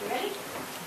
You ready?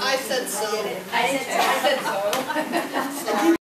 I said so. I, said so. I said so.